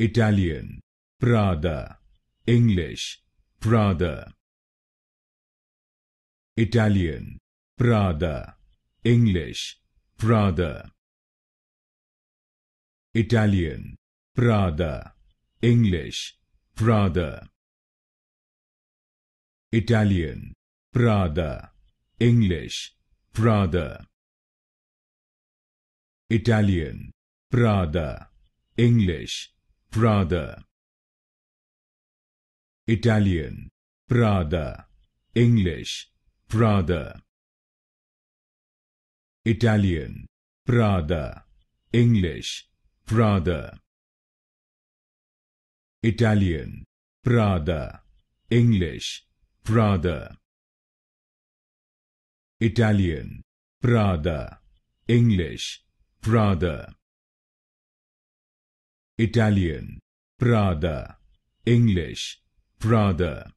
Italian, Prada, English, Prada. Italian, Prada, English, Prada. Italian, Prada, English, Prada. Italian, Prada, English, Prada. Italian, Prada, English, Prada. Italian, Prada, English, Prada. Italian, Prada, English, Prada. Italian, Prada, English, Prada. Italian, Prada, English, Prada. Italian, Prada, English, Prada.